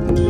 Bye.